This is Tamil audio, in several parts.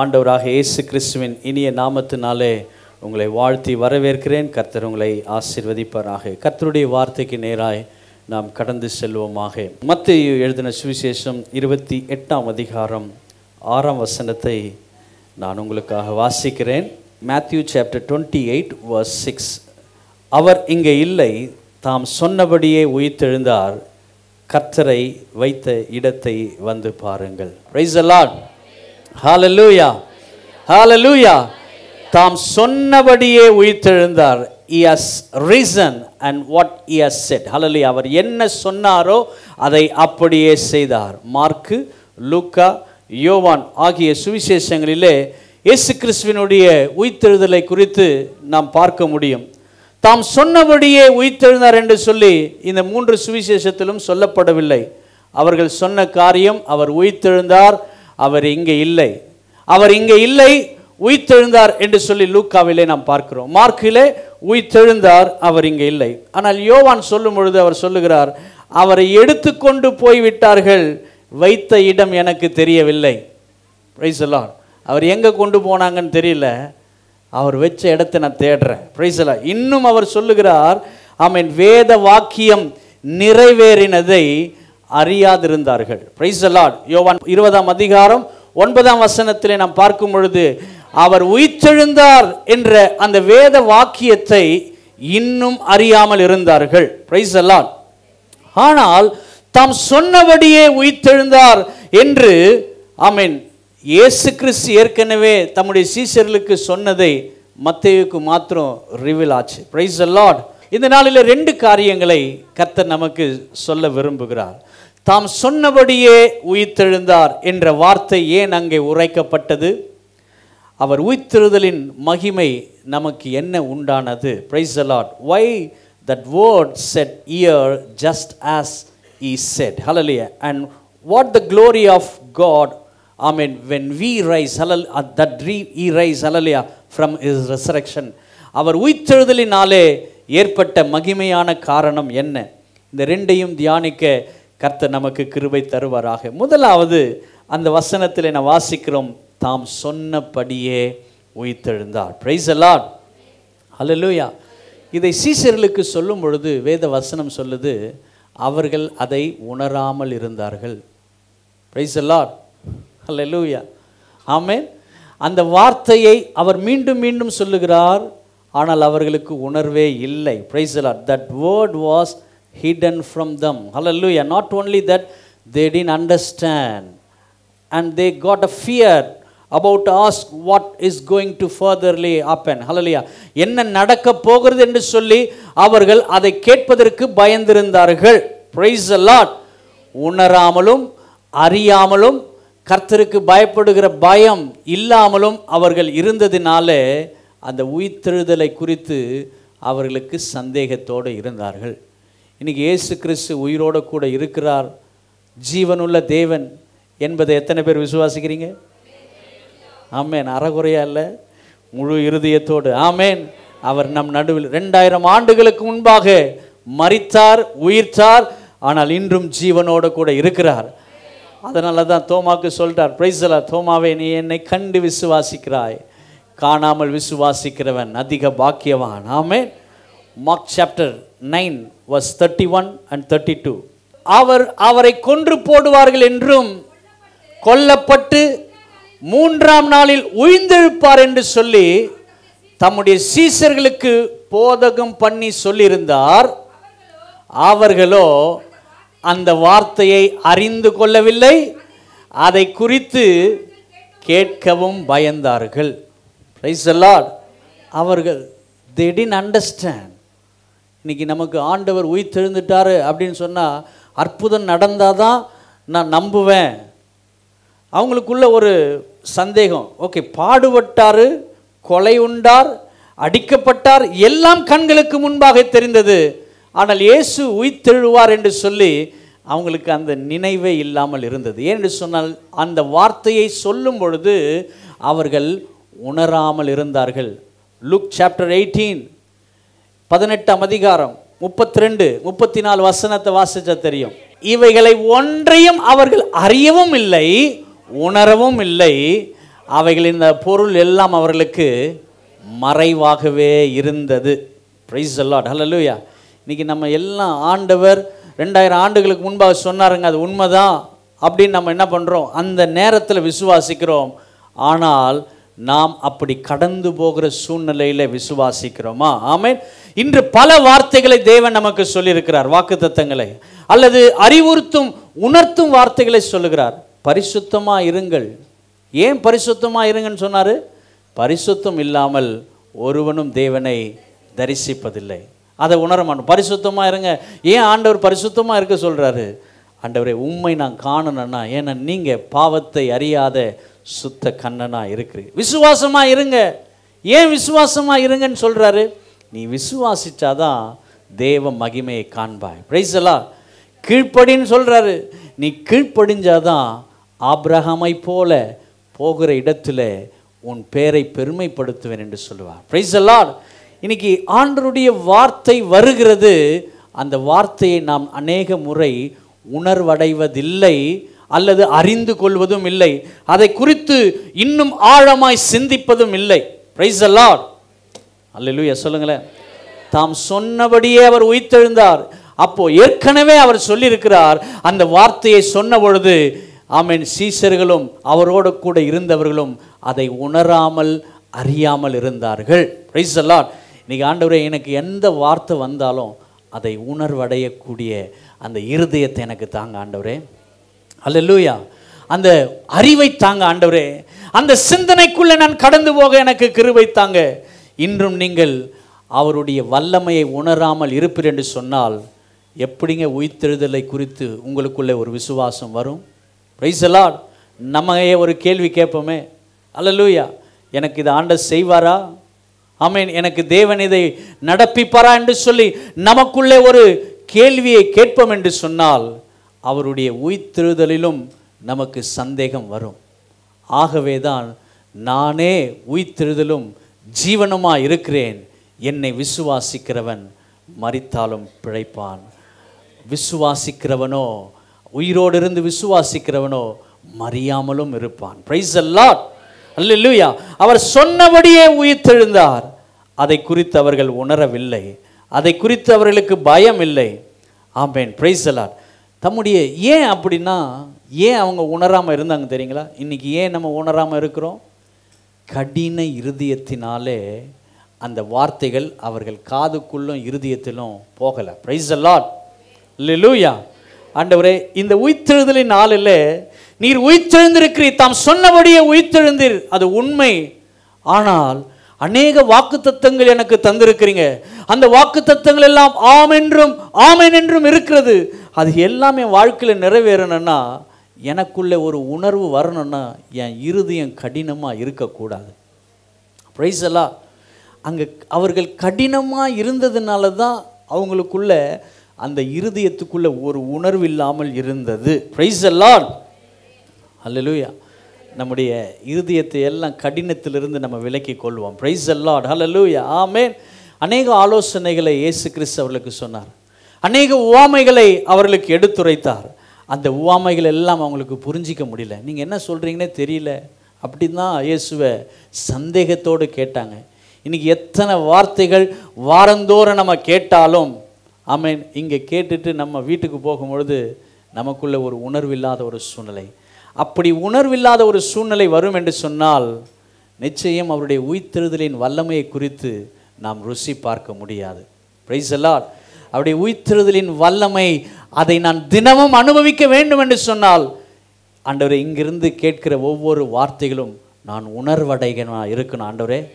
ஆண்டவராக இயேசு கிறிஸ்துவின் இனிய நாமத்தினாலே உங்களை வாழ்த்தி வரவேற்கிறேன். கர்த்தர் உங்களை ஆசிர்வதிப்பாராக. கர்த்தருடைய வார்த்தைக்கு நேராய் நாம் கடந்து செல்வோமாக. மத்திய எழுதின சுவிசேஷம் இருபத்தி எட்டாம் அதிகாரம் ஆறாம் வசனத்தை நான் உங்களுக்காக வாசிக்கிறேன். Matthew chapter twenty eight verse six அவர் இங்கே இல்லை தாம் சொன்னபடியே உயிர்த்தெழுந்தார். கர்த்தரை வைத்த இடத்தை வந்து பாருங்கள். ரைஸ் அலாட் ஹாலலூயா ஹாலலூயா தாம் சொன்னபடியே உயிர்த்தெழுந்தார். He has risen and what he has said hallelujah. அவர் என்ன சொன்னாரோ அதை அப்படியே செய்தார். மார்க்கு லூக்கா யோவான் ஆகிய சுவிசேஷங்களிலே இயேசு கிறிஸ்துவினுடைய உயிர்த்தெழுதலை குறித்து நாம் பார்க்க முடியும். தாம் சொன்னபடியே உயிர்த்தெழுந்தார் என்று சொல்லி இந்த மூன்று சுவிசேஷத்திலும் சொல்லப்படவில்லை. அவர்கள் சொன்ன காரியம் அவர் உயிர்த்தெழுந்தார். அவர் இங்கே இல்லை. அவர் இங்கே இல்லை உயிர்த்தெழுந்தார் என்று சொல்லி லூக்காவிலே நாம் பார்க்கிறோம். மார்க்கிலே உயிர்த்தெழுந்தார் அவர் இங்கே இல்லை. ஆனால் யோவான் சொல்லும் பொழுது அவர் சொல்லுகிறார் அவரை எடுத்துக்கொண்டு போய்விட்டார்கள் வைத்த இடம் எனக்கு தெரியவில்லை. பிரைஸ் எல்லாம் அவர் எங்கே கொண்டு போனாங்கன்னு தெரியல. அவர் வச்ச இடத்தை நான் தேடுறேன். பிரைஸ் எல்லாம் இன்னும் அவர் சொல்லுகிறார் ஆமீன் வேத வாக்கியம் நிறைவேறினதை அறியாதிருந்தார்கள். பிரைஸ் அலாட் யோவான் இருபதாம் அதிகாரம் ஒன்பதாம் வசனத்திலே நாம் பார்க்கும் பொழுது அவர் உயிர்த்தெழுந்தார் என்ற அந்த வேத வாக்கியத்தை இன்னும் அறியாமல் இருந்தார்கள். பிரைஸ் அலாட் ஆனால் தாம் சொன்னபடியே உயிர்த்தெழுந்தார் என்று ஆமீன் இயேசு கிறிஸ்து ஏற்கனவே தம்முடைய சீசர்களுக்கு சொன்னதை மத்தேயுக்கு மாத்திரம் ரிவீல் ஆச்சு. பிரைஸ் லார்ட் இந்த நாளில் ரெண்டு காரியங்களை கர்த்தர் நமக்கு சொல்ல விரும்புகிறார். தாம் சொன்னபடியே உயிர்த்தெழுந்தார் என்ற வார்த்தை ஏன் அங்கே உரைக்கப்பட்டது? அவர் உயிர்த்தெழுதலின் மகிமை நமக்கு என்ன உண்டானது? Praise the Lord why that word said here just as he said hallelujah and what the glory of God I mean when we rise ஹலல் uh, that re he rise hallelujah, from his resurrection. அவர் உயிர்த்தெழுதலினாலே ஏற்பட்ட மகிமையான காரணம் என்ன? இந்த ரெண்டையும் தியானிக்க கர்த்தர் நமக்கு கிருபை தருவாராக. முதலாவது அந்த வசனத்தில் நான் வாசிக்கிறோம் தாம் சொன்னபடியே உயிர்த்தெழுந்தார். பிரைஸ் அலாட் ஹalleluya இதை சீசர்களுக்கு சொல்லும் பொழுது வேத வசனம் சொல்லுது அவர்கள் அதை உணராமல் இருந்தார்கள். பிரைஸ் அலாட் ஹalleluya ஆமே அந்த வார்த்தையை அவர் மீண்டும் மீண்டும் சொல்லுகிறார் ஆனால் அவர்களுக்கு உணர்வே இல்லை. Praise the Lord that word was hidden from them hallelujah not only that they didn't understand and they got a fear about ask what is going to furtherly happen hallelujah என்ன நடக்க போகிறது என்று சொல்லி அவர்கள் அதை கேட்பதற்கு பயந்திருந்தார்கள். பிரைஸ் லாட் உணராமலும் அறியாமலும் கர்த்தருக்கு பயப்படுகிற பயம் இல்லாமலும் அவர்கள் இருந்ததினாலே அந்த உயிர்த்தெழுதலை குறித்து அவர்களுக்கு சந்தேகத்தோடு இருந்தார்கள். இன்றைக்கி இயேசு கிறிஸ்து உயிரோடு கூட இருக்கிறார். ஜீவனுள்ள தேவன் என்பதை எத்தனை பேர் விசுவாசிக்கிறீங்க? ஆமேன். அறகுறையா இல்லை. முழு இருதயத்தோடு. ஆமேன். அவர் நம் நடுவில் ரெண்டாயிரம் ஆண்டுகளுக்கு முன்பாக மறித்தார் உயிர்த்தார் ஆனால் இன்றும் ஜீவனோடு கூட இருக்கிறார். அதனால தான் தோமாக்கு சொல்லிட்டார் பிரைசலா தோமாவே நீ என்னை கண்டு விசுவாசிக்கிறாய். காணாமல் விசுவாசிக்கிறவன் அதிக பாக்கியவான். ஆமேன். Mark chapter nine verse thirty one and thirty two அவர் அவரை கொன்று போடுவார்கள் என்றும் கொல்லப்பட்டு மூன்றாம் நாளில் உயிர்ந்தெழுப்பார் என்று சொல்லி தம்முடைய சீசர்களுக்கு போதகம் பண்ணி சொல்லியிருந்தார். அவர்களோ அந்த வார்த்தையை அறிந்து கொள்ளவில்லை. அதை குறித்து கேட்கவும் பயந்தார்கள். அவர்கள் தே டின் அண்டர்ஸ்டாண்ட் இன்றைக்கி நமக்கு ஆண்டவர் உயிர்த்தெழுந்துட்டாரு அப்படின்னு சொன்னால் அற்புதம் நடந்தால் தான் நான் நம்புவேன். அவங்களுக்குள்ள ஒரு சந்தேகம். ஓகே பாடுபட்டார் கொலை உண்டார் அடிக்கப்பட்டார் எல்லாம் கண்களுக்கு முன்பாக தெரிந்தது. ஆனால் இயேசு உயிர்த்தெழுவார் என்று சொல்லி அவங்களுக்கு அந்த நினைவே இல்லாமல் இருந்தது. ஏனென்று சொன்னால் அந்த வார்த்தையை சொல்லும் பொழுது அவர்கள் உணராமல் இருந்தார்கள். லுக் சாப்டர் எயிட்டீன் பதினெட்டாம் அதிகாரம் முப்பத்தி ரெண்டு முப்பத்தி நாலு வசனத்தை வாசிச்சா தெரியும். இவைகளை ஒன்றையும் அவர்கள் அறியவும் இல்லை உணரவும் இல்லை. அவைகளின் இந்த பொருள் எல்லாம் அவர்களுக்கு மறைவாகவே இருந்தது. ப்ரைஸ் அல்லாட் லூயா இன்னைக்கு நம்ம எல்லாம் ஆண்டவர் ரெண்டாயிரம் ஆண்டுகளுக்கு முன்பாக சொன்னாருங்க அது உண்மைதான். அப்படின்னு நம்ம என்ன பண்ணுறோம் அந்த நேரத்தில் விசுவாசிக்கிறோம். ஆனால் நாம் அப்படி கடந்து போகிற சூழ்நிலையில் விசுவாசிக்கிறோமா? ஆமேன். இன்று பல வார்த்தைகளை தேவன் நமக்கு சொல்லியிருக்கிறார் வாக்குத்தத்தங்களை. அல்லது அறிவுறுத்தும் உணர்த்தும் வார்த்தைகளை சொல்லுகிறார். பரிசுத்தமாக இருங்கள். ஏன் பரிசுத்தமா இருங்கன்னு சொன்னாரு? பரிசுத்தம் இல்லாமல் ஒருவனும் தேவனை தரிசிப்பதில்லை. அதை உணர மாட்டோம். பரிசுத்தமாக இருங்க. ஏன் ஆண்டவர் பரிசுத்தமாக இருக்க சொல்கிறாரு ஆண்டவரே உண்மை நான் காணணும்னா ஏன்னா நீங்கள் பாவத்தை அறியாத சுத்த கண்ணனாக இருக்கு. விசுவாசமாக இருங்க. ஏன் விசுவாசமாக இருங்கன்னு சொல்கிறாரு நீ விசுவாசிச்சாதான் தேவ மகிமையை காண்பாய். பிரைஸ் கீழ்ப்படின்னு சொல்கிறாரு நீ கீழ்ப்படிஞ்சாதான் ஆப்ரஹாமை போல போகிற இடத்துல உன் பேரை பெருமைப்படுத்துவேன் என்று சொல்லுவார். பிரைஸ் இன்னைக்கு ஆண்டருடைய வார்த்தை வருகிறது. அந்த வார்த்தையை நாம் அநேக முறை உணர்வடைவதில்லை. அல்லது அறிந்து கொள்வதும் இல்லை. அதை குறித்து இன்னும் ஆழமாய் சிந்திப்பதும் இல்லை. பிரைஸ் அல்லாட் அல்லூயா சொல்லுங்களேன். தாம் சொன்னபடியே அவர் உயிர்த்தெழுந்தார். அப்போ ஏற்கனவே அவர் சொல்லியிருக்கிறார். அந்த வார்த்தையை சொன்ன பொழுது ஆமென் சீசர்களும் அவரோடு கூட இருந்தவர்களும் அதை உணராமல் அறியாமல் இருந்தார்கள். பிரைஸ் அல்லாட் இன்னைக்கு ஆண்டவரே எனக்கு எந்த வார்த்தை வந்தாலும் அதை உணர்வடையக்கூடிய அந்த இருதயத்தை எனக்கு தாங்க ஆண்டவரே. அல்ல லூயா அந்த அறிவை தாங்க ஆண்டவரே. அந்த சிந்தனைக்குள்ளே நான் கடந்து போக எனக்கு கிருபை தாங்க. இன்றும் நீங்கள் அவருடைய வல்லமையை உணராமல் இருப்பீர் என்று சொன்னால் எப்படிங்க உயிர்த்தெழுதலை குறித்து உங்களுக்குள்ளே ஒரு விசுவாசம் வரும்? பிரைஸ் நம்மையே ஒரு கேள்வி கேட்போமே. அல்லேலூயா எனக்கு இதை ஆண்ட செய்வாரா? ஆமீன் எனக்கு தேவன் இதை நடப்பிப்பாரா என்று சொல்லி நமக்குள்ளே ஒரு கேள்வியை கேட்போம் என்று சொன்னால் அவருடைய உயிர்த்தெழுதலிலும் நமக்கு சந்தேகம் வரும். ஆகவே தான் நானே உயிர்த்தெழுதலும் ஜீவனமாக இருக்கிறேன் என்னை விசுவாசிக்கிறவன் மறித்தாலும் பிழைப்பான். விசுவாசிக்கிறவனோ உயிரோடு இருந்து விசுவாசிக்கிறவனோ மறியாமலும் இருப்பான். பிரைஸ் அல்லாட் அல்லேலூயா அவர் சொன்னபடியே உயிர்த்தெழுந்தார். அதை குறித்து அவர்கள் உணரவில்லை. அதை குறித்து அவர்களுக்கு பயம் இல்லை ஆம்பேன் பிரைஸ் அல்லாட் தம்முடைய ஏன் அப்படின்னா ஏன் அவங்க உணராமல் இருந்தாங்க தெரியுங்களா? இன்றைக்கி ஏன் நம்ம உணராமல் இருக்கிறோம்? கடின இருதயத்தினாலே அந்த வார்த்தைகள் அவர்கள் காதுக்குள்ளும் இருதயத்திலும் போகலை. ப்ரைஸ் அல்லாட் லூயா ஆண்டவரே இந்த உயிர்த்தெழுதலின் நாளில் நீர் உயிர்த்தெழுந்திருக்கிறீர். தாம் சொன்னபடியே உயிர்த்தெழுந்தீர். அது உண்மை. ஆனால் அநேக வாக்குத்தத்தங்கள் எனக்கு தந்திருக்கிறீங்க. அந்த வாக்குத்தத்தங்கள் எல்லாம் ஆம் என்றும் ஆமென் என்றும் இருக்கிறது. அது எல்லாமே வாழ்க்கையில் நிறைவேறணும்னா எனக்குள்ளே ஒரு உணர்வு வரணும்னா என் இருதயம் கடினமாக இருக்கக்கூடாது. ப்ரைஸ் எல்லாம் அங்கே அவர்கள் கடினமாக இருந்ததுனால தான் அவங்களுக்குள்ள அந்த இருதயத்துக்குள்ளே ஒரு உணர்வு இல்லாமல் இருந்தது. ப்ரைஸ் எல்லாம் அல்லலூயா நம்முடைய இருதயத்தை எல்லாம் கடினத்திலிருந்து நம்ம விலக்கி கொள்வோம். ப்ரைஸ் அல்லாட் ஹலலூயா ஆமென் அநேக ஆலோசனைகளை இயேசு கிறிஸ்து அவர்களுக்கு சொன்னார். அநேக உவாமைகளை அவர்களுக்கு எடுத்துரைத்தார். அந்த உவாமைகள் எல்லாம் அவங்களுக்கு புரிஞ்சிக்க முடியல. நீங்கள் என்ன சொல்கிறீங்கன்னே தெரியல. அப்படி தான் இயேசுவை சந்தேகத்தோடு கேட்டாங்க. இன்றைக்கி எத்தனை வார்த்தைகள் வாரந்தோறும் நம்ம கேட்டாலும் ஆமென் இங்கே கேட்டுட்டு நம்ம வீட்டுக்கு போகும்பொழுது நமக்குள்ள ஒரு உணர்வில்லாத ஒரு சூழ்நிலை. அப்படி உணர்வில்லாத ஒரு சூழ்நிலை வரும் என்று சொன்னால் நிச்சயம் அவருடைய உயிர்த்தெழுதலின் வல்லமையை குறித்து நாம் ருசி பார்க்க முடியாது. பிரைஸ் எல்லாம் அவருடைய உயிர்த்தெழுதலின் வல்லமை அதை நான் தினமும் அனுபவிக்க வேண்டும் என்று சொன்னால் ஆண்டவரே இங்கிருந்து கேட்கிற ஒவ்வொரு வார்த்தைகளும் நான் உணர்வடைகனாக இருக்கணும் ஆண்டவரே.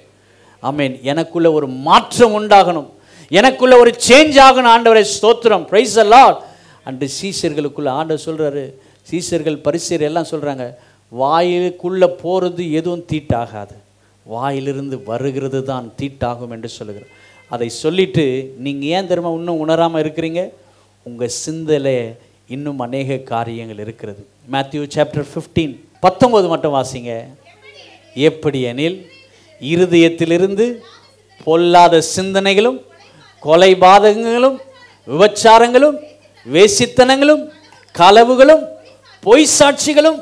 ஆமீன். எனக்குள்ள ஒரு மாற்றம் உண்டாகணும். எனக்குள்ள ஒரு சேஞ்ச் ஆகணும் ஆண்டவரே. ஸ்தோத்திரம். ப்ரைஸ் எல்லாம் அன்று சீசர்களுக்குள்ள ஆண்டவர் சொல்கிறாரு சீசர்கள் பரிசீர் எல்லாம் சொல்கிறாங்க வாயிலுக்குள்ளே போகிறது எதுவும் தீட்டாகாது. வாயிலிருந்து வருகிறது தான் தீட்டாகும் என்று சொல்லுகிறார். அதை சொல்லிட்டு நீங்கள் ஏன் தெரியுமா இன்னும் உணராமல் இருக்கிறீங்க? உங்கள் சிந்தலே இன்னும் அநேக காரியங்கள் இருக்கிறது. மேத்யூ சாப்டர் ஃபிஃப்டீன் பத்தொம்போது மட்டும் வாசிங்க. எப்படி எனில் இருதயத்திலிருந்து பொல்லாத சிந்தனைகளும் கொலை பாதகங்களும் விபச்சாரங்களும் வேசித்தனங்களும் களவுகளும் பொய் சாட்சிகளும்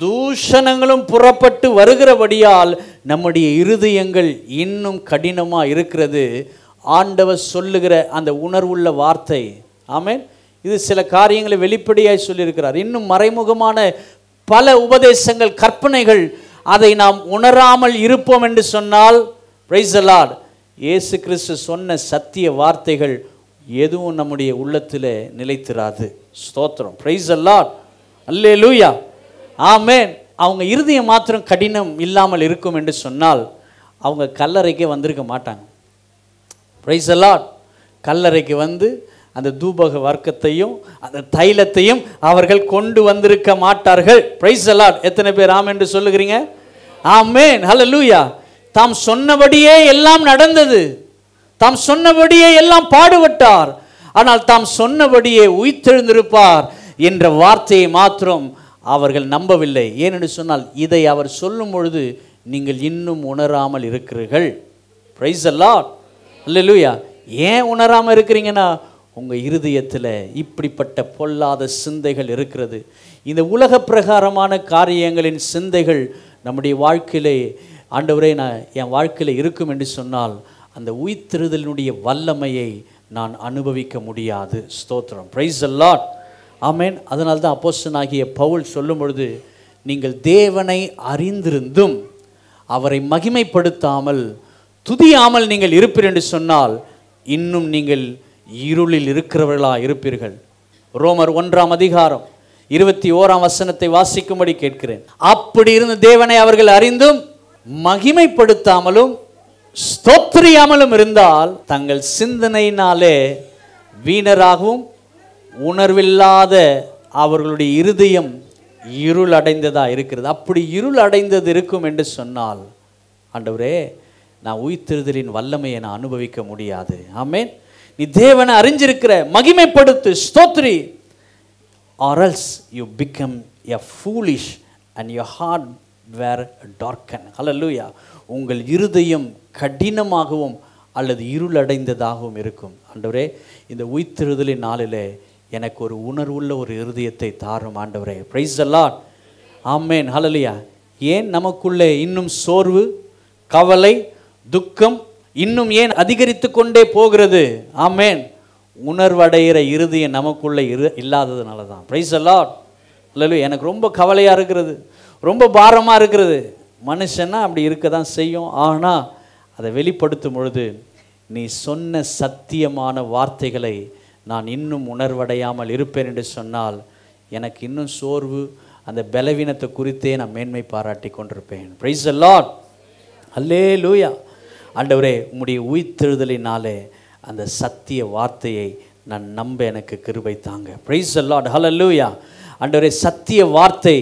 தூஷணங்களும் புறப்பட்டு வருகிறபடியால் நம்முடைய இருதயங்கள் இன்னும் கடினமாக இருக்கிறது. ஆண்டவர் சொல்லுகிற அந்த உணர்வுள்ள வார்த்தை. ஆமேன். இது சில காரியங்களை வெளிப்படையாய் சொல்லியிருக்கிறார். இன்னும் மறைமுகமான பல உபதேசங்கள் கற்பனைகள் அதை நாம் உணராமல் இருப்போம் என்று சொன்னால் பிரைஸ் இயேசு கிறிஸ்து சொன்ன சத்திய வார்த்தைகள் எதுவும் நம்முடைய உள்ளத்தில் நிலைத்திராது. ஸ்தோத்திரம். பிரைஸ் அல்லாட் அல்லே லூயா ஆமேன். அவங்க இருதயம் மாத்திரம் கடினம் இல்லாமல் இருக்கும் என்று சொன்னால் அவங்க கல்லறைக்கே வந்திருக்க மாட்டாங்க. ப்ரைஸ் லார்ட் கல்லறைக்கு வந்து அந்த தூபக வர்க்கத்தையும் அந்த தைலத்தையும் அவர்கள் கொண்டு வந்திருக்க மாட்டார்கள். ப்ரைஸ் அலாட் எத்தனை பேர் ஆம் என்று சொல்லுகிறீங்க? ஆமேன். லூயா தாம் சொன்னபடியே எல்லாம் நடந்தது. தாம் சொன்னபடியே எல்லாம் பாடுபட்டார். ஆனால் தாம் சொன்னபடியே உயிர்த்தெழுந்திருப்பார் என்ற வார்த்தையை மாத்திரம் அவர்கள் நம்பவில்லை. ஏனென்று சொன்னால் இதை அவர் சொல்லும் பொழுது நீங்கள் இன்னும் உணராமல் இருக்கிறீர்கள். ப்ரைஸ் லார்ட் அல்லேலூயா ஏன் உணராமல் இருக்கிறீங்கன்னா உங்கள் இருதயத்தில் இப்படிப்பட்ட பொல்லாத சிந்தைகள் இருக்கிறது. இந்த உலக பிரகாரமான காரியங்களின் சிந்தைகள் நம்முடைய வாழ்க்கையிலே ஆண்டவரே நான் என் வாழ்க்கையில் இருக்கும் என்று சொன்னால் அந்த உயிர்த்திருதலினுடைய வல்லமையை நான் அனுபவிக்க முடியாது. ஸ்தோத்திரம். ப்ரைஸ் லாட் ஆமேன். அதனால தான் அப்போஸ்தலனாகிய பவுல் சொல்லும் பொழுது நீங்கள் தேவனை அறிந்திருந்தும் அவரை மகிமைப்படுத்தாமல் துதியாமல் நீங்கள் இருப்பீர் என்று சொன்னால் இன்னும் நீங்கள் இருளில் இருக்கிறவர்களா இருப்பீர்கள். ரோமர் ஒன்றாம் அதிகாரம் இருபத்தி ஓராம் வசனத்தை வாசிக்கும்படி கேட்கிறேன். அப்படி இருந்த தேவனை அவர்கள் அறிந்தும் மகிமைப்படுத்தாமலும் ஸ்தோத்திரியாமலும் இருந்தால் தங்கள் சிந்தனையினாலே வீணராகவும் உணர்வில்லாத அவர்களுடைய இருதயம் இருள் அடைந்ததா இருக்கிறது. அப்படி இருள் அடைந்தது இருக்கும் என்று சொன்னால் ஆண்டவரே நான் உயிர்த்தெழுதலின் வல்லமையை நான் அனுபவிக்க முடியாது. ஆமேன். நீ தேவனை அறிஞ்சிருக்கிற மகிமைப்படுத்து ஸ்தோத்ரி ஆர்எல்ஸ் you become a foolish and you heart were darken ஹalleluya உங்கள் இருதயம் கடினமாகவும் அல்லது இருளடைந்ததாகவும் இருக்கும். ஆண்டவரே இந்த உயிர்த்தெழுதலின் நாளிலே எனக்கு ஒரு உணர்வுள்ள ஒரு இருதயத்தை தாரும் ஆண்டவரே. ப்ரைஸ் அல்லாட் ஆமேன் ஹலலியா ஏன் நமக்குள்ளே இன்னும் சோர்வு கவலை துக்கம் இன்னும் ஏன் அதிகரித்து கொண்டே போகிறது? ஆமேன் உணர்வடைகிற இருதயம் நமக்குள்ளே இரு இல்லாததுனால தான். ப்ரைஸ் அல்லாட் இல்லை எனக்கு ரொம்ப கவலையாக இருக்கிறது. ரொம்ப பாரமாக இருக்கிறது. மனுஷன்னா அப்படி இருக்க தான் செய்யும். ஆனால் அதை வெளிப்படுத்தும் பொழுது நீ சொன்ன சத்தியமான வார்த்தைகளை நான் இன்னும் உணர்வடையாமல் இருப்பேன் என்று சொன்னால் எனக்கு இன்னும் சோர்வு அந்த பலவீனத்தை குறித்தே நான் மேன்மை பாராட்டி கொண்டிருப்பேன். ப்ரைஸ் லாட் அல்லே லூயா ஆண்டவரே உம்முடைய உயிர்த்தெழுதலினாலே அந்த சத்திய வார்த்தையை நான் நம்ப எனக்கு கிருபை தாங்க. ப்ரைஸ் லாட் ஹலோ லூயா ஆண்டவரே சத்திய வார்த்தை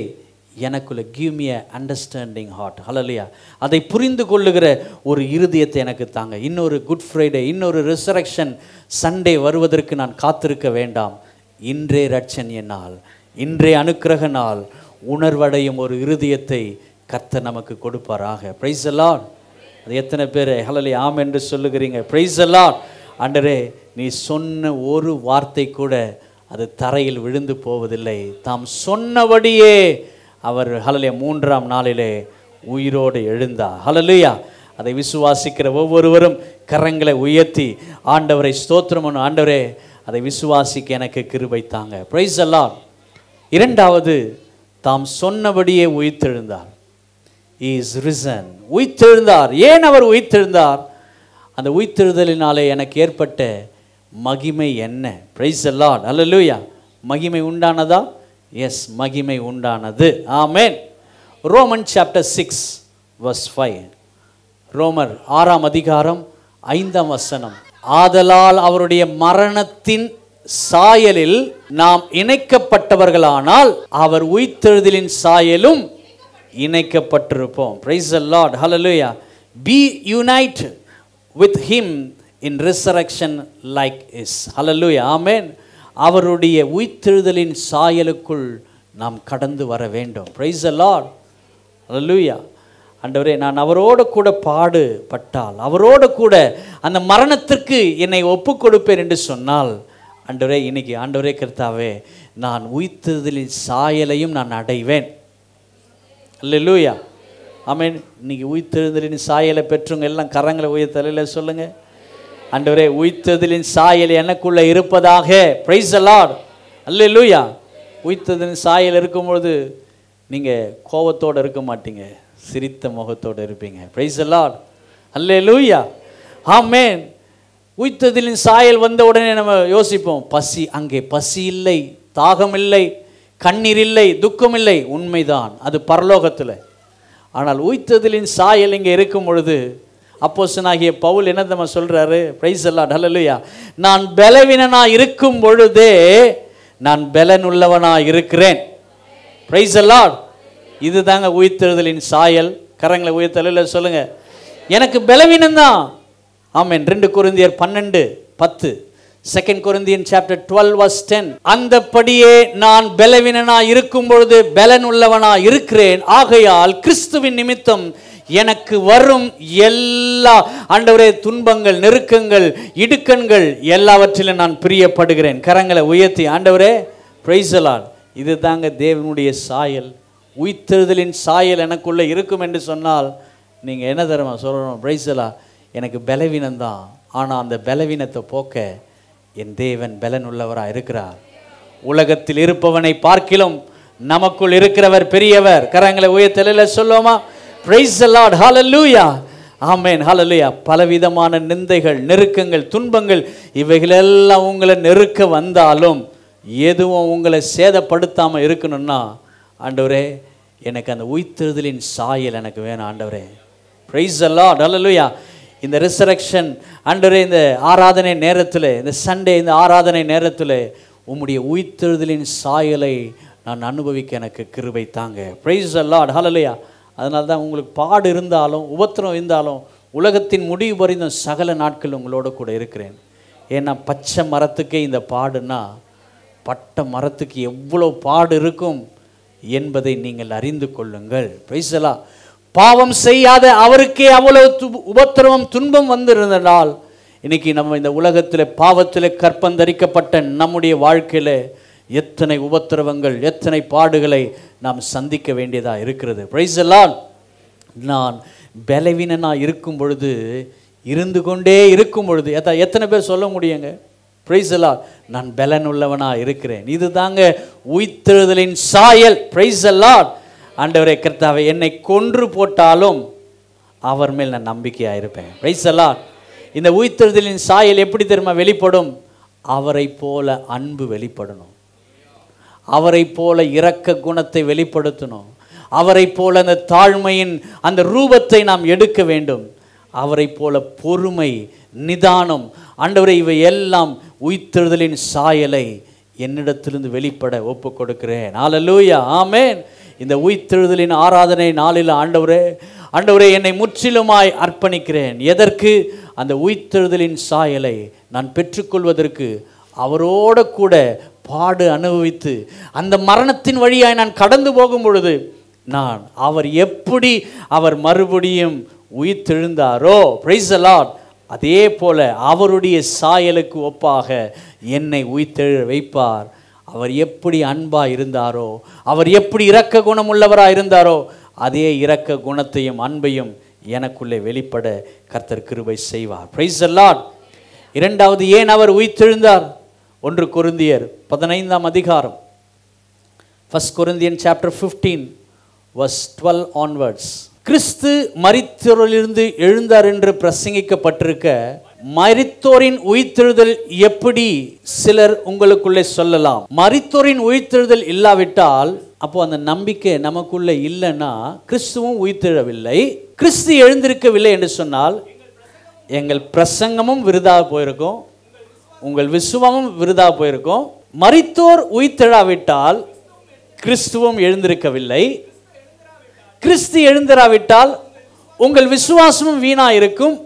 எனக்குள்ள give me a understanding heart ஹலலியா அதை புரிந்து கொள்ளுகிற ஒரு இருதயத்தை எனக்கு தாங்க. இன்னொரு குட் ஃப்ரைடே இன்னொரு ரிசரக்ஷன் சண்டே வருவதற்கு நான் காத்திருக்க வேண்டாம். இன்றே ரட்சன் நாள் இன்றே அனுக்கிரக நாள் உணர்வடையும் ஒரு இருதயத்தை கர்த்தர் நமக்கு கொடுப்பாராக. ப்ரைஸ் எல்லாம் அது எத்தனை பேர்? ஹலலி ஆம் என்று சொல்லுகிறீங்க. ப்ரைஸ் எல்லாம் அண்டரே நீ சொன்ன ஒரு வார்த்தை கூட அது தரையில் விழுந்து போவதில்லை. தாம் சொன்னபடியே அவர் ஹலலே மூன்றாம் நாளிலே உயிரோடு எழுந்தார். ஹலலுயா அதை விசுவாசிக்கிற ஒவ்வொருவரும் கரங்களை உயர்த்தி ஆண்டவரை ஸ்தோத்திரம் ஆண்டவரே அதை விசுவாசிக்க எனக்கு கிருபை தாங்க. பிரைஸ் எல்லாம் இரண்டாவது தாம் சொன்னபடியே உயிர்த்தெழுந்தார். இஸ் ரிசன் உயிர்த்தெழுந்தார். ஏன் அவர் உயிர்த்தெழுந்தார்? அந்த உயிர்த்தெழுதலினாலே எனக்கு ஏற்பட்ட மகிமை என்ன? பிரைஸ் எல்லாம் அல்லூயா மகிமை உண்டானதா? எஸ் மகிமை உண்டானது. ஆமேன் Roman chapter six verse five ரோமர் ஆறாம் அதிகாரம் ஐந்தாம் வசனம். ஆதலால் அவருடைய மரணத்தின் சாயலில் நாம் இணைக்கப்பட்டவர்களானால் அவர் உயிர்த்தெழுதலின் சாயலும் இணைக்கப்பட்டிருப்போம். Praise Lord hallelujah be unite with him in resurrection like his hallelujah ஆமேன் அவருடைய உயிர்த்தெழுதலின் சாயலுக்குள் நாம் கடந்து வர வேண்டும். பிரைஸ் the லார்ட் லூயா ஆண்டவரே நான் அவரோடு கூட பாடுபட்டால் அவரோடு கூட அந்த மரணத்திற்கு என்னை ஒப்பு கொடுப்பேன் என்று சொன்னால் ஆண்டவரே இன்னைக்கு ஆண்டவரே கர்த்தாவே நான் உயிர்த்தெழுதலின் சாயலையும் நான் அடைவேன். இல்லை லூயா ஆமென் இன்னைக்கு உயிர்த்தெழுதலின் சாயலை பெற்றவங்க எல்லாம் கரங்களை உயர் தலையில் ஆண்டவரே உயிர்த்தெழுதலின் சாயல் எனக்குள்ள இருப்பதாக. பிரைஸ் அலாட் அல்லேலூயா உயிர்த்தெழுதலின் சாயல் இருக்கும்பொழுது நீங்கள் கோபத்தோடு இருக்க மாட்டீங்க. சிரித்த முகத்தோடு இருப்பீங்க. பிரைஸ் அலாட் அல்லேலூயா ஆமேன் உயிர்த்ததிலின் சாயல் வந்த உடனே நம்ம யோசிப்போம். பசி அங்கே பசி இல்லை தாகம் இல்லை கண்ணீர் இல்லை துக்கம் இல்லை. உண்மைதான். அது பரலோகத்தில். ஆனால் உயிர்த்ததிலின் சாயல் இங்கே இருக்கும் பொழுது அப்போசனாகிய பவுல் என்ன நம்ம சொல்கிறாரு பிரைஸ் எல்லாம் ஹalleluya நான் பலவீனனாக இருக்கும் பொழுதே நான் பலனுள்ளவனா இருக்கிறேன். பிரைஸ் எல்லாம் இதுதாங்க உயிர்த்தெழுதலின் சாயல். கரங்களை உயிர்த்தெழுதல சொல்லுங்கள் எனக்கு பலவீனம்தான். ஆமேன். ரெண்டு குருந்தியர் பன்னெண்டு பத்து. Second Corinthian chapter twelve verse ten அந்தப்படியே நான் பலவீனனா இருக்கும் பொழுது பலன் உள்ளவனா இருக்கிறேன். ஆகையால் கிறிஸ்துவின் நிமித்தம் எனக்கு வரும் எல்லா ஆண்டவரே துன்பங்கள் நெருக்கங்கள் இடுக்கண்கள் எல்லாவற்றிலும் நான் பிரியப்படுகிறேன். கரங்களை உயர்த்தி ஆண்டவரே பிரைசலால் இது தாங்க தேவனுடைய சாயல். உயிர்த்தெழுதலின் சாயல் எனக்குள்ளே இருக்கும் என்று சொன்னால் நீங்கள் என்ன தருமா சொல்லணும்? பிரைசலா எனக்கு பலவீனம்தான். ஆனால் அந்த பலவீனத்தை போக்க என் தேவன் பலன் உள்ளவராக இருக்கிறார். உலகத்தில் இருப்பவனை பார்க்கிலும் நமக்குள் இருக்கிறவர் பெரியவர். கரங்களை உயர்த்தல சொல்லுவோமா? பிரைஸ் லார்ட் ஹalleluya ஆமேன் ஹalleluya பலவிதமான நிந்தைகள் நெருக்கங்கள் துன்பங்கள் இவைகளெல்லாம் உங்களை நெருக்க வந்தாலும் எதுவும் உங்களை சேதப்படுத்தாமல் இருக்கணும்னா ஆண்டவரே எனக்கு அந்த உயிர்த்தெழுதலின் சாயல் எனக்கு வேணும் ஆண்டவரே. பிரைஸ் லார்ட் ஹalleluya இந்த ரிசரக்ஷன் ஆண்டவரே இந்த ஆராதனை நேரத்தில் இந்த சண்டே இந்த ஆராதனை நேரத்தில் உம்முடைய உயிர்த்தெழுதலின் சாயலை நான் அனுபவிக்க எனக்கு கிருபை தாங்க. பிரைஸ் லார்ட் ஹalleluya அதனால தான் உங்களுக்கு பாடு இருந்தாலும் உபத்திரம் இருந்தாலும் உலகத்தின் முடிவு பறிந்த சகல நாட்கள் உங்களோட கூட இருக்கிறேன். ஏன்னா பச்சை மரத்துக்கே இந்த பாடுனா பட்ட மரத்துக்கு எவ்வளோ பாடு இருக்கும் என்பதை நீங்கள் அறிந்து கொள்ளுங்கள். பிரைசலா பாவம் செய்யாத அவருக்கே அவ்வளவு து- உபத்திரவம் துன்பம் வந்திருந்ததால் இன்னைக்கு நம்ம இந்த உலகத்தில் பாவத்தில் கற்பந்தரிக்கப்பட்ட நம்முடைய வாழ்க்கையில் எத்தனை உபத்திரவங்கள் எத்தனை பாடுகளை நாம் சந்திக்க வேண்டியதாக இருக்கிறது. பிரைசலால் நான் பலவீனனாக இருக்கும் பொழுது இருந்து கொண்டே இருக்கும் பொழுது எத்த எத்தனை பேர் சொல்ல முடியுங்க? பிரைஸ் நான் பலன் உள்ளவனாக இருக்கிறேன். இது தாங்க உயிர்த்தெழுதலின் சாயல் பிரைஸ் அல்லாட் ஆண்டவரே கர்த்தாவை என்னை கொன்று போட்டாலும் அவர் மேல் நான் நம்பிக்கையாக இருப்பேன். பிரைஸ் இந்த உயிர்த்தெழுதலின் சாயல் எப்படி தெரியுமா வெளிப்படும்? அவரை போல அன்பு வெளிப்படணும். அவரை போல இரக்க குணத்தை வெளிப்படுத்தணும். அவரை போல அந்த தாழ்மையின் அந்த ரூபத்தை நாம் எடுக்க வேண்டும். அவரை போல பொறுமை நிதானம் ஆண்டவரை இவை எல்லாம் உயிர்த்தெழுதலின் சாயலை என்னிடத்திலிருந்து வெளிப்பட ஒப்பு கொடுக்கிறேன் ஆலலூயா ஆமேன் இந்த உயிர்த்தெழுதலின் ஆராதனை நாளில் ஆண்டவரே ஆண்டவரே என்னை முற்றிலுமாய் அர்ப்பணிக்கிறேன். எதற்கு? அந்த உயிர்த்தெழுதலின் சாயலை நான் பெற்றுக்கொள்வதற்கு அவரோட கூட பாடு அனுபவித்து அந்த மரணத்தின் வழியாய் நான் கடந்து போகும் பொழுது நான் அவர் எப்படி அவர் மறுபடியும் உயிர்த்தெழுந்தாரோ பிரைஸ் அதே போல அவருடைய சாயலுக்கு ஒப்பாக என்னை உயிர்த்தெழ வைப்பார். அவர் எப்படி அன்பா இருந்தாரோ அவர் எப்படி இரக்க குணம் உள்ளவராக இருந்தாரோ அதே இரக்க குணத்தையும் அன்பையும் எனக்குள்ளே வெளிப்பட கர்த்தர் கிருபை செய்வார். பிரைஸ் இரண்டாவது ஏன் அவர் உயிர்த்தெழுந்தார்? ஒன்று கொருந்தியர் பதினைந்தாம் அதிகாரம். First Corinthian chapter fifteen verse twelve onwards கிறிஸ்து மரித்தோரிலிருந்து எழுந்தார் என்று பிரசங்கிக்கப்பட்டிருக்க மரித்தோரின் உயிர்த்தெழுதல் எப்படி சிலர் உங்களுக்குள்ளே சொல்லலாம். மரித்தோரின் உயிர்த்தெழுதல் இல்லாவிட்டால் அப்போ அந்த நம்பிக்கை நமக்குள்ளே இல்லைன்னா கிறிஸ்துவும் உயிர்த்தெழவில்லை. கிறிஸ்து எழுந்திருக்கவில்லை என்று சொன்னால் எங்கள் பிரசங்கமும் விருதாக போயிருக்கும். உங்கள் விசுவமும் விருதாக போயிருக்கும். மறித்தோர் உயிர்த்தெழாவிட்டால் கிறிஸ்துவம் எழுந்திருக்கவில்லை. கிறிஸ்து எழுந்திராவிட்டால் உங்கள் விசுவாசமும் வீணா இருக்கும்.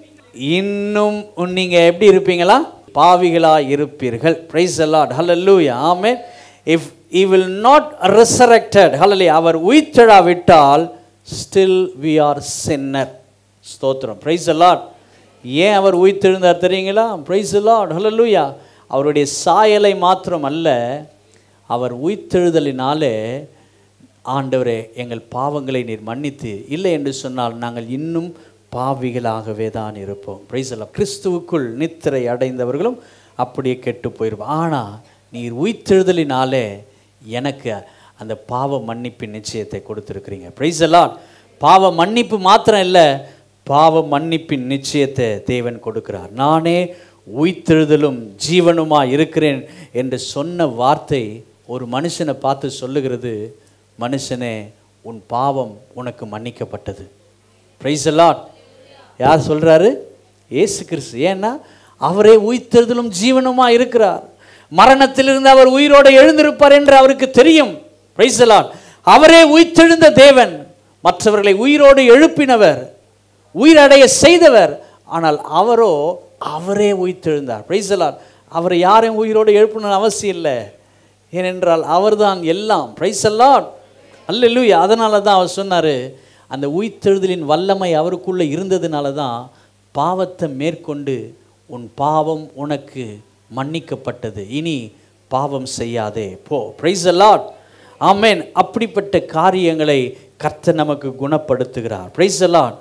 இன்னும் நீங்க எப்படி இருப்பீங்களா? பாவிகளா இருப்பீர்கள். பிரைஸ் அல்லாட் ஹalleluya ஆமே if he will not resurrected ஹலலி அவர் உயிர்த்தெழாவிட்டால் ஸ்டில் வி ஆர் சின்னர் ஸ்தோத்திரம். பிரைஸ் அல்லாட் ஏன் அவர் உயிர்த்தெழுந்தார் தெரியுங்களா? ப்ரைஸ் லார்ட் ஹலல்லூயா அவருடைய சாயலை மாத்திரம் அல்ல அவர் உயிர்த்தெழுதலினாலே ஆண்டவரே எங்கள் பாவங்களை நீர் மன்னித்து இல்லை என்று சொன்னால் நாங்கள் இன்னும் பாவிகளாகவே தான் இருப்போம். பிரைசலாம் கிறிஸ்துவுக்குள் நித்திரை அடைந்தவர்களும் அப்படியே கெட்டு போயிடுவோம் ஆனால் நீர் உயிர்த்தெழுதலினாலே எனக்கு அந்த பாவ மன்னிப்பின் நிச்சயத்தை கொடுத்துருக்கிறீங்க. பிரைசலான் பாவ மன்னிப்பு மாத்திரம் இல்லை பாவ மன்னிப்பின் நிச்சயத்தை தேவன் கொடுக்கிறார். நானே உயிர்த்தெழுதலும் ஜீவனுமா இருக்கிறேன் என்று சொன்ன வார்த்தை ஒரு மனுஷனை பார்த்து சொல்லுகிறது மனுஷனே உன் பாவம் உனக்கு மன்னிக்கப்பட்டது. ப்ரைஸ் அலாட் யார் சொல்கிறாரு இயேசு கிறிஸ்து. ஏன்னா அவரே உயிர்த்தெழுதலும் ஜீவனுமா இருக்கிறார். மரணத்திலிருந்து அவர் உயிரோடு எழுந்திருப்பார் என்று அவருக்கு தெரியும். ப்ரைஸ் பிரைஸ் அவரே உயிர்த்தெழுந்த தேவன். மற்றவர்களை உயிரோடு எழுப்பினவர். உயிரடைய செய்தவர். ஆனால் அவரோ அவரே உயிர்த்தெழுந்தார். பிரைசலார் அவர் யாரையும் உயிரோடு எழுப்பணும்னு அவசியம் இல்லை. ஏனென்றால் அவர்தான் எல்லாம். பிரைசல்லாட் அல்லேலூயா அதனால தான் அவர் சொன்னார் அந்த உயிர்த்தெழுதலின் வல்லமை அவருக்குள்ளே இருந்ததுனால தான் பாவத்தை மேற்கொண்டு உன் பாவம் உனக்கு மன்னிக்கப்பட்டது. இனி பாவம் செய்யாதே. போ. பிரைஸ் அலாட் ஆமேன். அப்படிப்பட்ட காரியங்களை கர்த்தர் நமக்கு குணப்படுத்துகிறார். பிரைஸ் அலாட்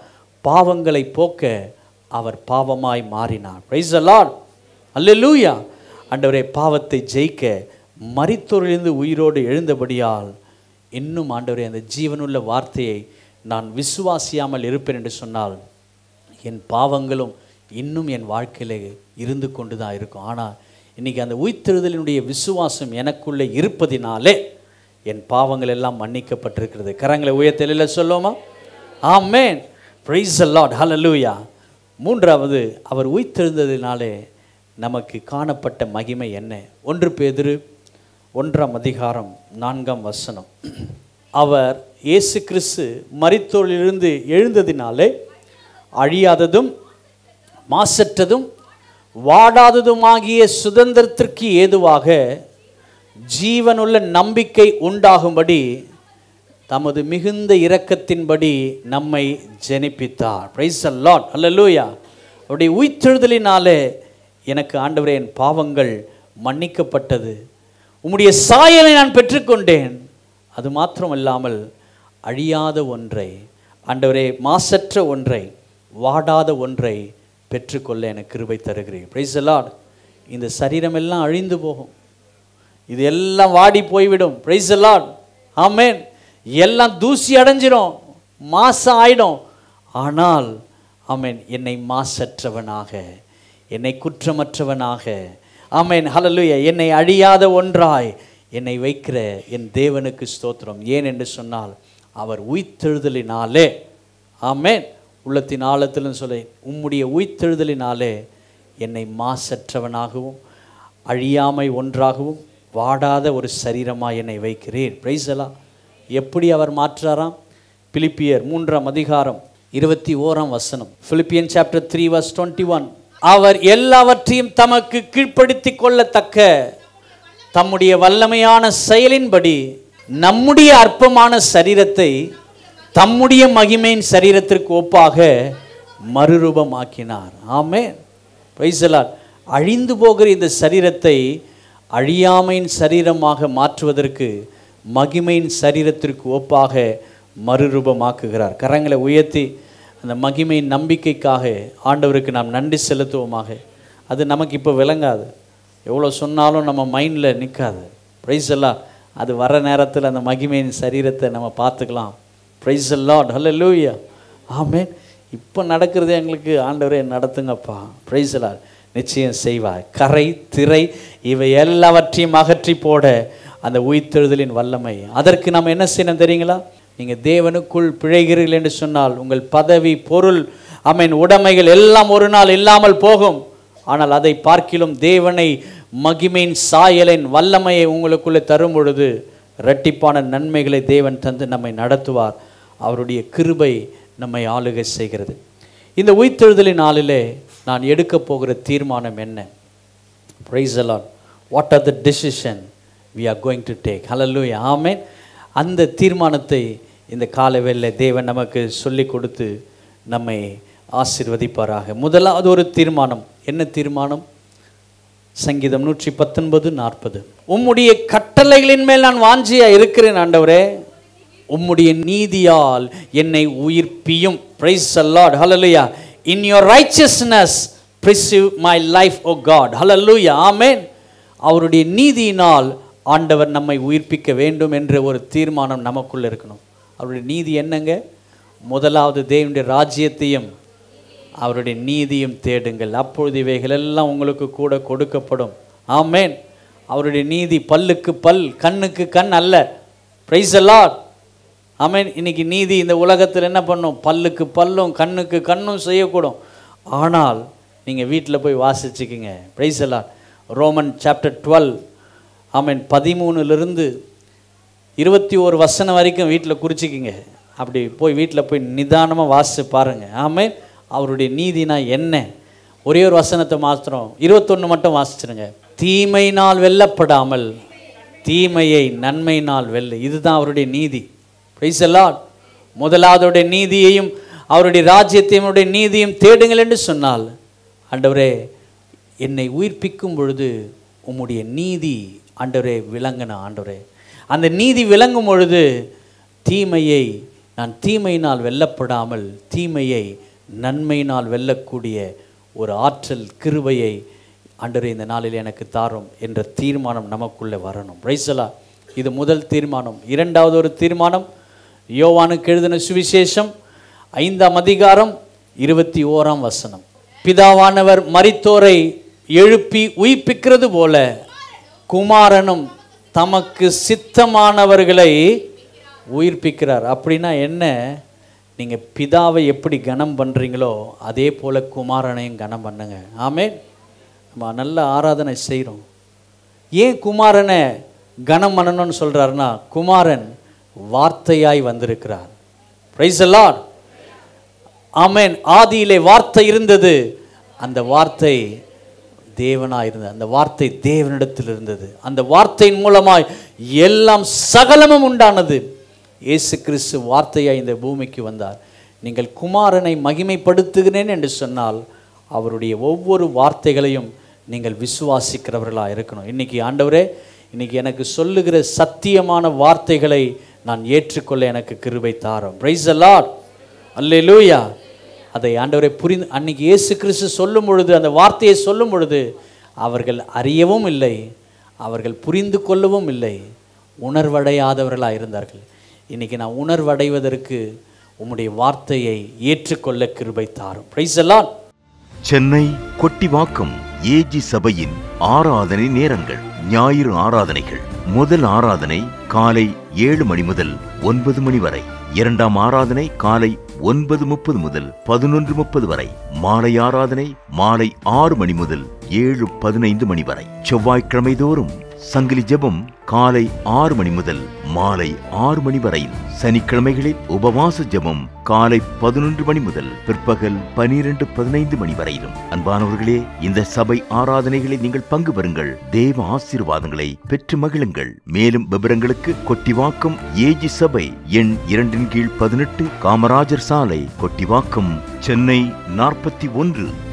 பாவங்களை போக்க அவர் பாவமாய் மாறினார். பிரைஸ் லார்ட் அல்லேலூயா ஆண்டவரே பாவத்தை ஜெயிக்க மரித்தோரிலிருந்து உயிரோடு எழுந்தபடியால் இன்னும் ஆண்டவரே அந்த ஜீவனுள்ள வார்த்தையை நான் விசுவாசியாமல் இருப்பேன் என்று சொன்னால் என் பாவங்களும் இன்னும் என் வாழ்க்கையிலே இருந்து கொண்டு தான் இருக்கும். ஆனால் இன்றைக்கி அந்த உயிர்த்தெழுதலினுடைய விசுவாசம் எனக்குள்ளே இருப்பதினாலே என் பாவங்கள் எல்லாம் மன்னிக்கப்பட்டிருக்கிறது. கரங்களை உயர்த்தலில் சொல்லுவோமா? ஆமேன் ப்ரைஸ் லார்ட் ஹலலூயா மூன்றாவது அவர் உயிர்த்தெழுந்ததினாலே நமக்கு காணப்பட்ட மகிமை என்ன? ஒன்று பேதிரு ஒன்றாம் அதிகாரம் நான்காம் வசனம். அவர் இயேசு கிறிஸ்து மரித்தோரிலிருந்து எழுந்ததினாலே அழியாததும் மாசற்றதும் வாடாததுமாகிய சுதந்திரத்திற்கு ஏதுவாக ஜீவனுள்ள நம்பிக்கை உண்டாகும்படி தமது மிகுந்த இரக்கத்தின்படி நம்மை ஜெனிப்பித்தார். பிரைஸ் லாட் அல்லலூயா அவருடைய உயிர்த்தெழுதலினாலே எனக்கு ஆண்டவரே என் பாவங்கள் மன்னிக்கப்பட்டது. உம்முடைய சாயலை நான் பெற்றுக்கொண்டேன். அது மாத்திரமல்லாமல் அழியாத ஒன்றை ஆண்டவரே மாசற்ற ஒன்றை வாடாத ஒன்றை பெற்றுக்கொள்ள எனக்கு கிருபை தருகிறேன். பிரைஸ் லார்ட் இந்த சரீரமெல்லாம் அழிந்து போகும். இது எல்லாம் வாடி போய்விடும். பிரைஸ் லார்ட் ஆமேன் எல்லாம் தூசி அடைஞ்சிரும் மாசம் ஆயிடும். ஆனால் ஆமேன் என்னை மாசற்றவனாக என்னை குற்றமற்றவனாக ஆமேன் ஹலலுய என்னை அழியாத ஒன்றாய் என்னை வைக்கிற என் தேவனுக்கு ஸ்தோத்திரம். ஏன் என்று சொன்னால் அவர் உயிர்த்தெழுதலினாலே. ஆமேன் உள்ளத்தின் ஆழத்திலும் சொல்லி உம்முடைய உயிர்த்தெழுதலினாலே என்னை மாசற்றவனாகவும் அழியாமை ஒன்றாகவும் வாடாத ஒரு சரீரமாக என்னை வைக்கிறேன் பிரைசலா எப்படி அவர் மாற்றாராம்? பிலிப்பியர் மூன்றாம் அதிகாரம் இருபத்தி ஓராம் வசனம். Philippian chapter three verse twenty one அவர் எல்லாவற்றையும் தமக்கு கீழ்ப்படுத்தி கொள்ளத்தக்க தம்முடைய வல்லமையான செயலின்படி நம்முடைய அற்பமான சரீரத்தை தம்முடைய மகிமையின் சரீரத்திற்கு ஒப்பாக மறுரூபமாக்கினார். ஆமே பைசலார் அழிந்து போகிற இந்த சரீரத்தை அழியாமையின் சரீரமாக மாற்றுவதற்கு மகிமையின் சரீரத்திற்கு ஒப்பாக மறுரூபமாக்குகிறார். கரங்களை உயர்த்தி அந்த மகிமையின் நம்பிக்கைக்காக ஆண்டவருக்கு நாம் நன்றி செலுத்துவோமாக. அது நமக்கு இப்போ விளங்காது. எவ்வளோ சொன்னாலும் நம்ம மைண்டில் நிற்காது ப்ரைஸ் எல்லாம் அது வர நேரத்தில் அந்த மகிமையின் சரீரத்தை நம்ம பார்த்துக்கலாம். ப்ரைஸ் எல்லாம் ஹலோ லூயா ஆமே இப்போ நடக்கிறது எங்களுக்கு ஆண்டவரே நடத்துங்கப்பா. ப்ரைஸ் எல்லாம் நிச்சயம் செய்வார். கரை திரை இவை எல்லாவற்றையும் அகற்றி போட அந்த உயிர்த்தெழுதலின் வல்லமை. அதற்கு நம்ம என்ன செய்யணும் தெரியுங்களா? நீங்கள் தேவனுக்குள் பிழைகிறீர்கள் என்று சொன்னால் உங்கள் பதவி பொருள் அமீன் உடைமைகள் எல்லாம் ஒரு நாள் இல்லாமல் போகும். ஆனால் அதை பார்க்கிலும் தேவனை மகிமையின் சாயலின் வல்லமையை உங்களுக்குள்ளே தரும் பொழுது இரட்டிப்பான நன்மைகளை தேவன் தந்து நம்மை நடத்துவார். அவருடைய கிருபை நம்மை ஆளுகை செய்கிறது. இந்த உயிர்த்தெழுதலின் நாளிலே நான் எடுக்க போகிற தீர்மானம் என்ன? Praise அலான் what are the decision we are going to take hallelujah ஆமேன் அந்த தீர்மானத்தை இந்த காலவெல்ல தேவன் நமக்கு சொல்லி கொடுத்து நம்மை ஆசிர்வதிப்பாராக. முதலாவது ஒரு தீர்மானம். என்ன தீர்மானம்? சங்கீதம் நூற்றி பத்தொன்பது நாற்பது. உம்முடைய கட்டளைகளின் மேல் நான் வாஞ்சியா இருக்கிறேன் ஆண்டவரே. உம்முடைய நீதியால் என்னை உயிர்ப்பியும். Praise the Lord hallelujah in your righteousness preserve my life O God ஹalleluya ஆமேன் அவருடைய நீதியினால் ஆண்டவர் நம்மை உயிர்ப்பிக்க வேண்டும் என்ற ஒரு தீர்மானம் நமக்குள்ள இருக்கணும். அவருடைய நீதி என்னங்க? முதலாவது தேவனுடைய ராஜ்யத்தையும் அவருடைய நீதியும் தேடுங்கள். அப்பொழுது இவைகள் எல்லாம் உங்களுக்கு கூட கொடுக்கப்படும். ஆமேன். அவருடைய நீதி பல்லுக்கு பல் கண்ணுக்கு கண் அல்ல. பிரைஸ் அல்லாட் ஆமேன். இன்னைக்கு நீதி இந்த உலகத்தில் என்ன பண்ணும்? பல்லுக்கு பல்லும் கண்ணுக்கு கண்ணும் செய்யக்கூடும். ஆனால் நீங்கள் வீட்டில் போய் வாசிச்சுக்கிங்க. Praise the Lord Roman chapter twelve ஆமீன். பதிமூணுலேருந்து இருபத்தி ஒரு வசனம் வரைக்கும் வீட்டில் குறிச்சிக்கிங்க. அப்படி போய் வீட்டில் போய் நிதானமாக வாசித்து பாருங்கள் ஆமீன். அவருடைய நீதினா என்ன? ஒரே ஒரு வசனத்தை மாத்திரம் இருபத்தொன்று மட்டும் வாசிச்சிருங்க. தீமையினால் வெல்லப்படாமல் தீமையை நன்மையினால் வெல்ல. இதுதான் அவருடைய நீதி. பிரைஸ் முதலாவதுடைய நீதியையும் அவருடைய ராஜ்யத்தையும் அவருடைய நீதியும் தேடுங்கள் என்று சொன்னால் ஆண்டவரே என்னை உயிர்ப்பிக்கும் பொழுது உம்முடைய நீதி ஆண்டவரே விளங்கின ஆண்டவரே. அந்த நீதி விளங்கும் பொழுது தீமையை நான் தீமையினால் வெல்லப்படாமல் தீமையை நன்மையினால் வெல்லக்கூடிய ஒரு ஆற்றல் கிருபையை ஆண்டவரே இந்த நாளில் எனக்கு தாரும் என்ற தீர்மானம் நமக்குள்ளே வரணும். பிரைசலா இது முதல் தீர்மானம். இரண்டாவது ஒரு தீர்மானம் யோவானுக்கு எழுதின சுவிசேஷம் ஐந்தாம் அதிகாரம் இருபத்தி ஓராம் வசனம். பிதாவானவர் மரித்தோரை எழுப்பி உயிர்ப்பிக்கிறது போல குமாரனும் தமக்கு சித்தமானவர்களை உயிர்ப்பிக்கிறார். அப்படின்னா என்ன? நீங்கள் பிதாவை எப்படி கனம் பண்ணுறீங்களோ அதே போல் குமாரனையும் கனம் பண்ணுங்க. ஆமே நம்ம நல்ல ஆராதனை செய்கிறோம் ஏன் குமாரனை கனம் பண்ணணும்னு சொல்கிறாருன்னா குமாரன் வார்த்தையாய் வந்திருக்கிறார். ப்ரைஸ் லார்ட் ஆமென். ஆதியிலே வார்த்தை இருந்தது. அந்த வார்த்தை தேவனாக இருந்தது. அந்த வார்த்தை தேவனிடத்தில் இருந்தது. அந்த வார்த்தையின் மூலமாய் எல்லாம் சகலமும் உண்டானது. இயேசு கிறிஸ்து வார்த்தையாக இந்த பூமிக்கு வந்தார். நீங்கள் குமாரனை மகிமைப்படுத்துகிறேன் என்று சொன்னால் அவருடைய ஒவ்வொரு வார்த்தைகளையும் நீங்கள் விசுவாசிக்கிறவர்களாக இருக்கணும். இன்னைக்கு ஆண்டவரே இன்னைக்கு எனக்கு சொல்லுகிற சத்தியமான வார்த்தைகளை நான் ஏற்றுக்கொள்ள எனக்கு கிருபை தாரோம். பிரைஸ் அலாட் அல்லேலூயா அதை ஆண்டவரை புரிந்து அன்னைக்கு இயேசு கிறிஸ்து சொல்லும் பொழுது அந்த வார்த்தையை சொல்லும் பொழுது அவர்கள் அறியவும் இல்லை அவர்கள் புரிந்து கொள்ளவும் இல்லை உணர்வடையாதவர்களாக இருந்தார்கள். இன்றைக்கி நான் உணர்வடைவதற்கு உம்முடைய வார்த்தையை ஏற்றுக்கொள்ள கிருபை தாரும். பிரைஸ் சென்னை கொட்டிவாக்கம் ஏஜி சபையின் ஆராதனை நேரங்கள் ஞாயிறு ஆராதனைகள். முதல் ஆராதனை காலை ஏழு மணி முதல் ஒன்பது மணி வரை. இரண்டாம் ஆராதனை காலை ஒன்பது முப்பது முதல் பதினொன்று முப்பது வரை. மாலை ஆராதனை மாலை ஆறு மணி முதல் ஏழு பதினைந்து மணி வரை. செவ்வாய்க்கிழமை தோறும் சங்கிலி ஜெபம் காலை ஆறு மணி முதல் மாலை ஆறு மணி வரையில் சனிக்கிழமைகளில் உபவாச ஜெபம் காலை பதினொன்று மணி முதல் பிற்பகல் பனிரெண்டு பதினைந்து மணி வரையிலும். அன்பானவர்களே இந்த சபை ஆராதனைகளில் நீங்கள் பங்கு பெறுங்கள். தேவ ஆசீர்வாதங்களை பெற்று மகிழுங்கள். மேலும் விவரங்களுக்கு கொட்டிவாக்கம் ஏஜி சபை எண் இரண்டின் கீழ் பதினெட்டு காமராஜர் சாலை கொட்டிவாக்கம் சென்னை நாற்பத்தி ஒன்று.